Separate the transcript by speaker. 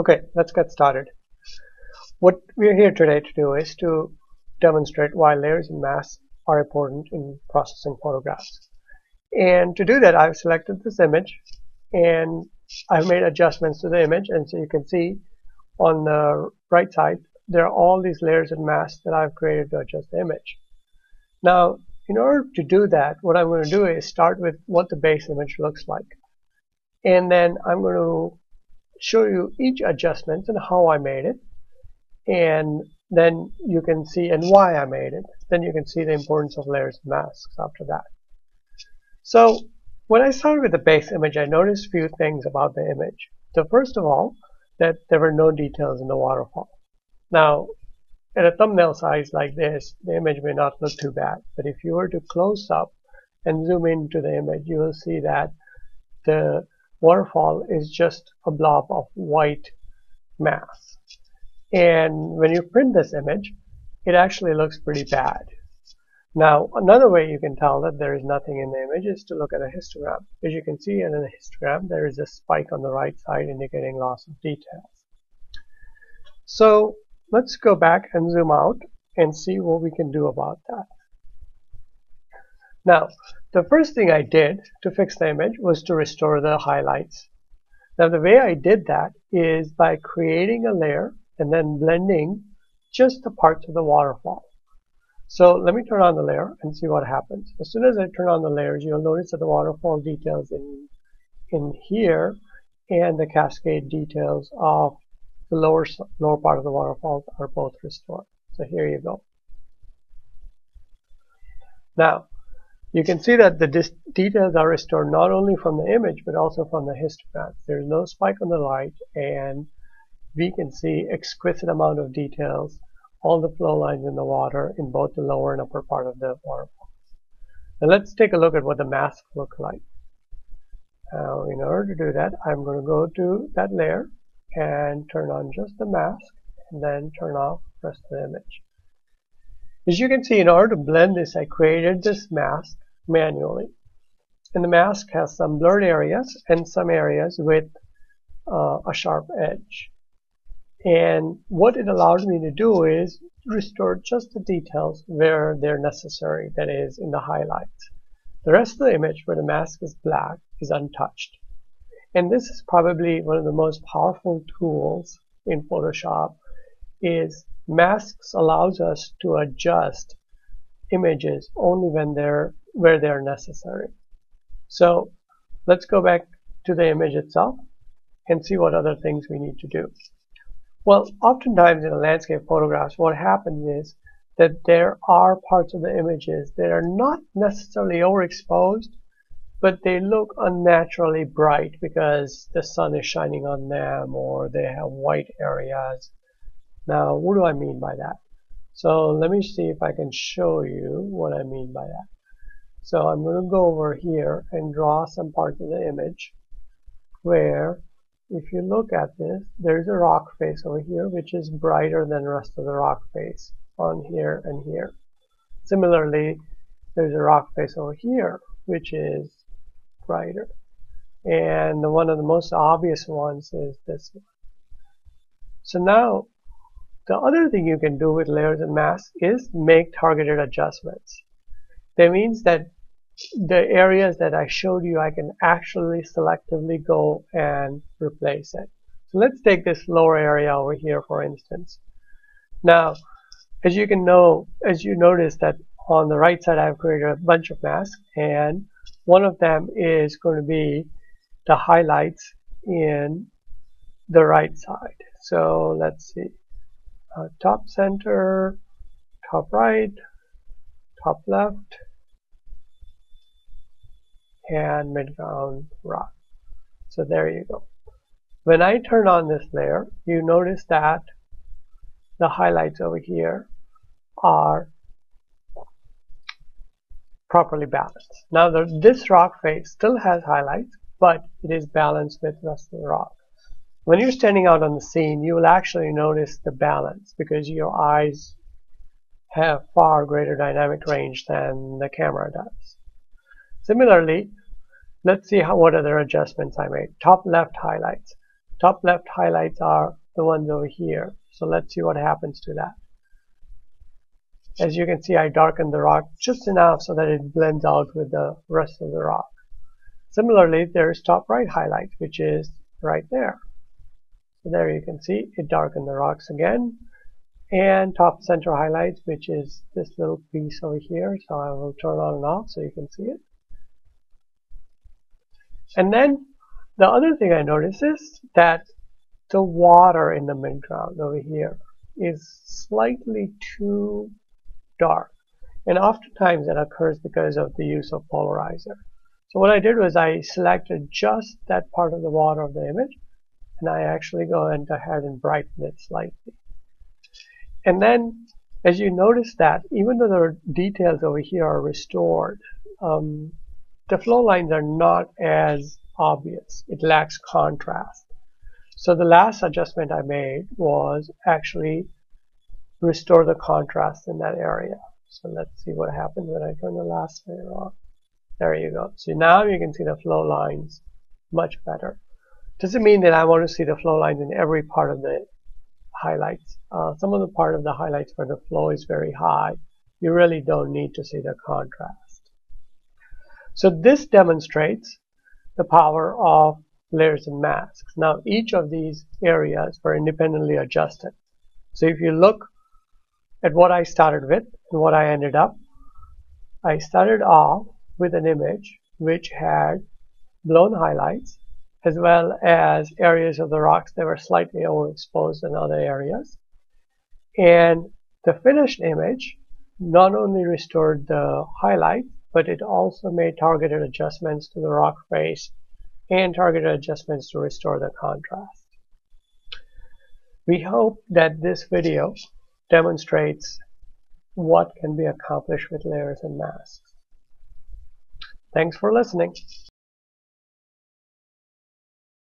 Speaker 1: Okay, let's get started. What we're here today to do is to demonstrate why layers and masks are important in processing photographs. And to do that, I've selected this image and I've made adjustments to the image. And so you can see on the right side, there are all these layers and masks that I've created to adjust the image. Now, in order to do that, what I'm going to do is start with what the base image looks like. And then I'm going to show you each adjustment and how I made it. And then you can see and why I made it. Then you can see the importance of layers and masks after that. So when I started with the base image, I noticed a few things about the image. So first of all, that there were no details in the waterfall. Now, at a thumbnail size like this, the image may not look too bad. But if you were to close up and zoom into the image, you will see that the waterfall is just a blob of white mass. And when you print this image, it actually looks pretty bad. Now, another way you can tell that there is nothing in the image is to look at a histogram. As you can see in a histogram, there is a spike on the right side indicating loss of details. So let's go back and zoom out and see what we can do about that. Now, the first thing I did to fix the image was to restore the highlights. Now, the way I did that is by creating a layer and then blending just the parts of the waterfall. So let me turn on the layer and see what happens. As soon as I turn on the layers, you'll notice that the waterfall details in, in here and the cascade details of the lower, lower part of the waterfall are both restored. So here you go. Now, you can see that the details are restored not only from the image but also from the histogram. There's no spike on the light and we can see exquisite amount of details all the flow lines in the water in both the lower and upper part of the waterfall. Now let's take a look at what the masks look like. Now in order to do that, I'm going to go to that layer and turn on just the mask and then turn off the rest of the image. As you can see, in order to blend this, I created this mask manually. And the mask has some blurred areas and some areas with uh, a sharp edge. And what it allows me to do is restore just the details where they're necessary, that is, in the highlights. The rest of the image where the mask is black is untouched. And this is probably one of the most powerful tools in Photoshop is masks allows us to adjust images only when they're where they're necessary. So let's go back to the image itself and see what other things we need to do. Well, oftentimes in landscape photographs, what happens is that there are parts of the images that are not necessarily overexposed, but they look unnaturally bright because the sun is shining on them or they have white areas. Now, what do I mean by that? So let me see if I can show you what I mean by that. So I'm going to go over here and draw some parts of the image where if you look at this, there's a rock face over here which is brighter than the rest of the rock face on here and here. Similarly, there's a rock face over here which is brighter. And one of the most obvious ones is this one. So now, the other thing you can do with layers and masks is make targeted adjustments. That means that the areas that I showed you, I can actually selectively go and replace it. So let's take this lower area over here, for instance. Now, as you can know, as you notice that on the right side, I've created a bunch of masks, and one of them is going to be the highlights in the right side. So let's see, uh, top center, top right, top left, and midground rock. So there you go. When I turn on this layer, you notice that the highlights over here are properly balanced. Now the, this rock face still has highlights, but it is balanced with the rest of the rock. When you're standing out on the scene, you will actually notice the balance because your eyes have far greater dynamic range than the camera does. Similarly, let's see how, what other adjustments I made. Top left highlights. top left highlights are the ones over here. So let's see what happens to that. As you can see, I darkened the rock just enough so that it blends out with the rest of the rock. Similarly, there's top right highlight, which is right there. So there you can see it darkened the rocks again. And top center highlights, which is this little piece over here. So I will turn on and off so you can see it. And then the other thing I noticed is that the water in the midground over here is slightly too dark. And oftentimes that occurs because of the use of polarizer. So what I did was I selected just that part of the water of the image and I actually go ahead and brighten it slightly. And then as you notice that even though the details over here are restored, um, the flow lines are not as obvious. It lacks contrast. So the last adjustment I made was actually restore the contrast in that area. So let's see what happens when I turn the last layer on. There you go. So now you can see the flow lines much better. Doesn't mean that I want to see the flow lines in every part of the highlights. Uh, some of the part of the highlights where the flow is very high, you really don't need to see the contrast. So this demonstrates the power of layers and masks. Now each of these areas were independently adjusted. So if you look at what I started with and what I ended up, I started off with an image which had blown highlights as well as areas of the rocks that were slightly overexposed in other areas. And the finished image not only restored the highlight, but it also made targeted adjustments to the rock face and targeted adjustments to restore the contrast. We hope that this video demonstrates what can be accomplished with layers and masks. Thanks for listening.